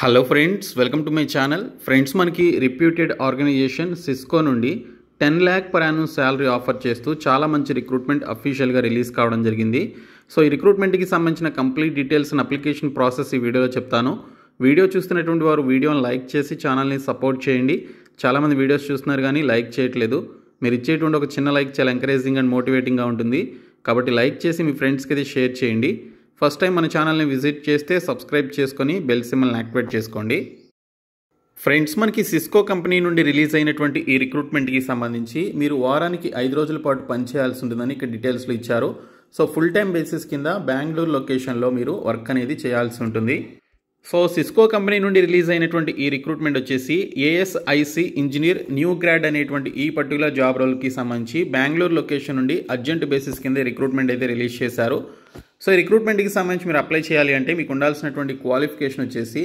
Hello friends welcome to my channel friends మనకి reputed organization Cisco నుండి ten lakh per annum salary offer చేస్తూ చాలా మంచి recruitment అఫీషియల్గా రిలీజ్ కావడం జరిగింది. సో ఈ రిక్రూట్మెంట్కి సంబంధించిన complete details and application process ఈ వీడియోలో చెప్తాను. వీడియో చూస్తున్నటువంటి వారు వీడియోని లైక్ చేసి ఛానల్ని సపోర్ట్ చేయండి. చాలామంది వీడియోస్ చూస్తున్నారు కానీ లైక్ చేయట్లేదు. మీరు ఇచ్చేటువంటి ఒక చిన్న లైక్ చాలా ఎంకరేజింగ్ అండ్ మోటివేటింగ్గా ఉంటుంది. కాబట్టి లైక్ చేసి మీ ఫ్రెండ్స్కి అయితే షేర్ చేయండి. ఫస్ట్ టైం మన ఛానల్ని విజిట్ చేస్తే సబ్స్క్రైబ్ చేసుకొని బెల్ సిమ్మల్ని యాక్టివేట్ చేసుకోండి. ఫ్రెండ్స్ మనకి సిస్కో కంపెనీ నుండి రిలీజ్ అయినటువంటి ఈ రిక్రూట్మెంట్కి సంబంధించి మీరు వారానికి ఐదు రోజుల పాటు పనిచేయాల్సి ఉంటుందని ఇక్కడ డీటెయిల్స్లో ఇచ్చారు. సో ఫుల్ టైం బేసిస్ కింద బెంగళూరు లొకేషన్లో మీరు వర్క్ అనేది చేయాల్సి ఉంటుంది. సో సిస్కో కంపెనీ నుండి రిలీజ్ అయినటువంటి ఈ రిక్రూట్మెంట్ వచ్చేసి ఏఎస్ఐసి ఇంజనీర్ న్యూ గ్రాడ్ అనేటువంటి ఈ పర్టికులర్ జాబ్ రోల్కి సంబంధించి బెంగళూరు లొకేషన్ నుండి అర్జెంట్ బేసిస్ కింద రిక్రూట్మెంట్ అయితే రిలీజ్ చేశారు. సో రిక్రూట్మెంట్కి సంబంధించి మీరు అప్లై చేయాలి అంటే మీకు ఉండాల్సినటువంటి క్వాలిఫికేషన్ వచ్చేసి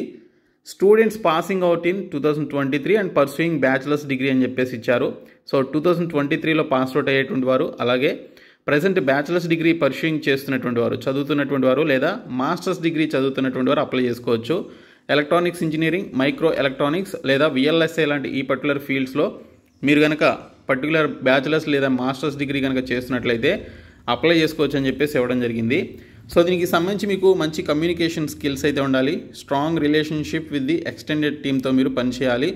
students passing out in two thousand twenty three and pursuing bachelors degree అని చెప్పేసి ఇచ్చారు. సో టూ థౌసండ్ ట్వంటీ త్రీలో పాస్ అవుట్ అయ్యేటువంటి వారు అలాగే ప్రజెంట్ బ్యాచిలర్స్ డిగ్రీ పర్సూయింగ్ చేస్తున్నటువంటి వారు చదువుతున్నటువంటి వారు లేదా మాస్టర్స్ డిగ్రీ చదువుతున్నటువంటి వారు అప్లై చేసుకోవచ్చు. ఎలక్ట్రానిక్స్ ఇంజనీరింగ్ మైక్రో ఎలక్ట్రానిక్స్ లేదా విఎల్ఎస్ఏ లాంటి ఈ పర్టికులర్ ఫీల్డ్స్లో మీరు కనుక పర్టికులర్ బ్యాచిలర్స్ లేదా మాస్టర్స్ డిగ్రీ కనుక చేస్తున్నట్లయితే అప్లై చేసుకోవచ్చు అని చెప్పేసి ఇవ్వడం జరిగింది. సో దీనికి సంబంధించి మీకు మంచి కమ్యూనికేషన్ స్కిల్స్ అయితే ఉండాలి. Strong relationship with the extended టీమ్తో మీరు పనిచేయాలి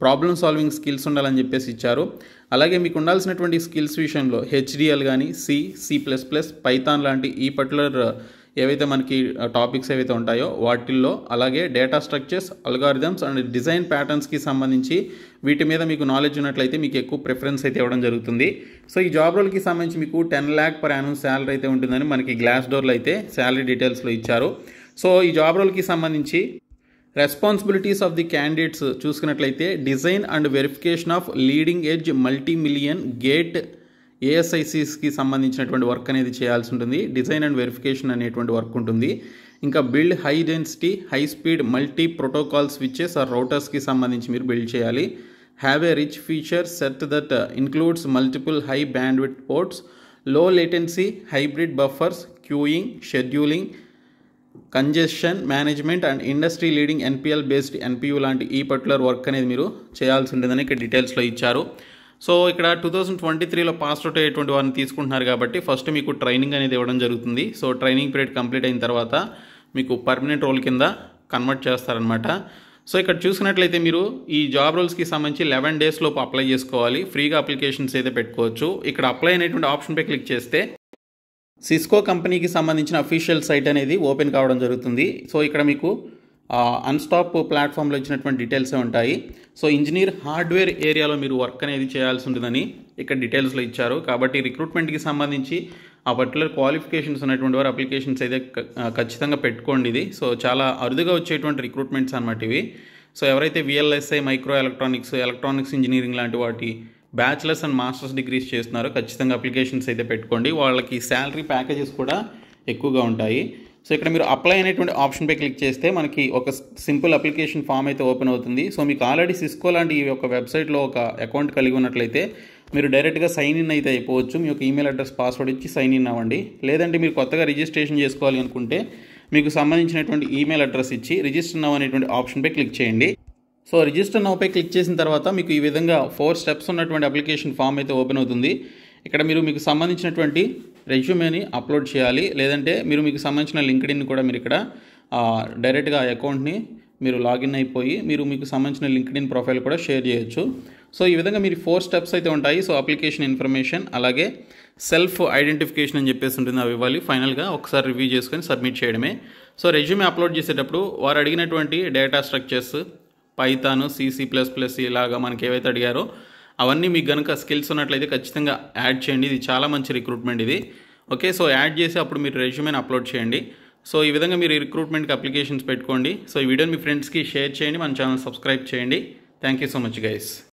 ప్రాబ్లమ్ సాల్వింగ్ స్కిల్స్ ఉండాలని చెప్పేసి ఇచ్చారు. అలాగే మీకు ఉండాల్సినటువంటి స్కిల్స్ విషయంలో హెచ్డిఎల్ కానీ C C plus plus Python లాంటి ఈ పర్టికులర్ ఏవైతే మనకి టాపిక్స్ ఏవైతే ఉంటాయో వాటిల్లో అలాగే data structures algorithms and design ప్యాటర్న్స్కి సంబంధించి వీటి మీద మీకు నాలెడ్జ్ ఉన్నట్లయితే మీకు ఎక్కువ ప్రిఫరెన్స్ అయితే ఇవ్వడం జరుగుతుంది. సో ఈ జాబ్ రోల్కి సంబంధించి మీకు ten lakh per annum salary అయితే ఉంటుందని మనకి గ్లాస్ డోర్లో అయితే శాలరీ డీటెయిల్స్లో ఇచ్చారు. సో ఈ జాబ్ రోల్కి సంబంధించి రెస్పాన్సిబిలిటీస్ ఆఫ్ ది క్యాండిడేట్స్ చూసుకున్నట్లయితే design and verification of leading edge multi million gate ఏఎస్ఐసిస్కి సంబంధించినటువంటి వర్క్ అనేది చేయాల్సి ఉంటుంది. డిజైన్ అండ్ వెరిఫికేషన్ అనేటువంటి వర్క్ ఉంటుంది. ఇంకా build high density high speed multi protocol switches or రౌటర్స్కి సంబంధించి మీరు బిల్డ్ చేయాలి. Have a rich feature set that includes multiple high bandwidth పోర్ట్స్లో latency hybrid buffers queuing scheduling congestion management and industry leading NPL based NPU లాంటి ఈ particular work అనేది మీరు చేయాల్సి ఉంటుందని ఇక్కడ డీటెయిల్స్లో ఇచ్చారు. సో ఇక్కడ టూ థౌజండ్ ట్వంటీ త్రీలో పాస్ అవుట్ అయ్యేటువంటి వారిని తీసుకుంటున్నారు కాబట్టి ఫస్ట్ మీకు ట్రైనింగ్ అనేది ఇవ్వడం జరుగుతుంది. సో ట్రైనింగ్ పీరియడ్ కంప్లీట్ అయిన తర్వాత మీకు పర్మనెంట్ రోల్ కింద కన్వర్ట్ చేస్తారనమాట సో ఇక్కడ చూసినట్లయితే మీరు ఈ జాబ్ రోల్స్కి సంబంధించి లెవెన్ డేస్ లోపు అప్లై చేసుకోవాలి. ఫ్రీగా అప్లికేషన్స్ అయితే పెట్టుకోవచ్చు. ఇక్కడ అప్లై అనేటువంటి ఆప్షన్పై క్లిక్ చేస్తే సిస్కో కంపెనీకి సంబంధించిన అఫీషియల్ సైట్ అనేది ఓపెన్ కావడం జరుగుతుంది. సో ఇక్కడ మీకు అన్స్టాప్ ప్లాట్ఫామ్లో ఇచ్చినటువంటి డీటెయిల్సే ఉంటాయి. సో ఇంజనీర్ హార్డ్వేర్ ఏరియాలో మీరు వర్క్ అనేది చేయాల్సి ఉంటుందని ఇక్కడ డీటెయిల్స్లో ఇచ్చారు. కాబట్టి రిక్రూట్మెంట్కి సంబంధించి ఆ పర్టికులర్ క్వాలిఫికేషన్స్ ఉన్నటువంటి వారు అప్లికేషన్స్ అయితే ఖచ్చితంగా పెట్టుకోండి ఇది. సో చాలా అరుదుగా వచ్చేటువంటి రిక్రూట్మెంట్స్ అనమాట ఇవి. సో ఎవరైతే VLSI micro electronics electronics engineering లాంటి వాటి బ్యాచిలర్స్ అండ్ మాస్టర్స్ డిగ్రీస్ చేస్తున్నారో ఖచ్చితంగా అప్లికేషన్స్ అయితే పెట్టుకోండి. వాళ్ళకి శాలరీ ప్యాకేజెస్ కూడా ఎక్కువగా ఉంటాయి. సో ఇక్కడ మీరు అప్లై అనేటువంటి ఆప్షన్పై క్లిక్ చేస్తే మనకి ఒక సింపుల్ అప్లికేషన్ ఫామ్ అయితే ఓపెన్ అవుతుంది. సో మీకు ఆల్రెడీ సిస్కో లాంటి ఈ యొక్క వెబ్సైట్లో ఒక అకౌంట్ కలిగి ఉన్నట్లయితే మీరు డైరెక్ట్గా సైన్ ఇన్ అయితే అయిపోవచ్చు. మీ యొక్క ఈమెయిల్ అడ్రస్ పాస్వర్డ్ ఇచ్చి సైన్ ఇన్ అవ్వండి. లేదంటే మీరు కొత్తగా రిజిస్ట్రేషన్ చేసుకోవాలి అనుకుంటే మీకు సంబంధించినటువంటి ఈమెయిల్ అడ్రస్ ఇచ్చి రిజిస్టర్ నవ్ అనేటువంటి ఆప్షన్పై క్లిక్ చేయండి. సో రిజిస్టర్ నవ్పై క్లిక్ చేసిన తర్వాత మీకు ఈ విధంగా ఫోర్ స్టెప్స్ ఉన్నటువంటి అప్లికేషన్ ఫామ్ అయితే ఓపెన్ అవుతుంది. ఇక్కడ మీరు మీకు సంబంధించినటువంటి రెజ్యూమేని అప్లోడ్ చేయాలి. లేదంటే మీరు మీకు సంబంధించిన లింక్డ్ఇన్ కూడా మీరు ఇక్కడ డైరెక్ట్గా అకౌంట్ని మీరు లాగిన్ అయిపోయి మీరు మీకు సంబంధించిన లింక్డ్ఇన్ ప్రొఫైల్ కూడా షేర్ చేయొచ్చు. సో ఈ విధంగా మీరు ఫోర్ స్టెప్స్ అయితే ఉంటాయి. సో అప్లికేషన్ ఇన్ఫర్మేషన్ అలాగే సెల్ఫ్ ఐడెంటిఫికేషన్ అని చెప్పేసి ఉంటుంది. అవి ఇవ్వాలి. ఫైనల్గా ఒకసారి రివ్యూ చేసుకొని సబ్మిట్ చేయడమే. సో రెజ్యూమే అప్లోడ్ చేసేటప్పుడు వారు అడిగినటువంటి data structures Python C C plus plus ఇలాగా మనకి ఏవైతే అడిగారో అవన్నీ మీకు కనుక స్కిల్స్ ఉన్నట్లయితే ఖచ్చితంగా యాడ్ చేయండి. ఇది చాలా మంచి రిక్రూట్మెంట్ ఇది. ఓకే సో యాడ్ చేసి అప్పుడు మీరు రెజ్యూమేని అప్లోడ్ చేయండి. సో ఈ విధంగా మీరు రిక్రూట్మెంట్కి అప్లికేషన్స్ పెట్టుకోండి. సో ఈ వీడియోని మీ ఫ్రెండ్స్కి షేర్ చేయండి. మన ఛానల్ సబ్స్క్రైబ్ చేయండి. Thank you so much guys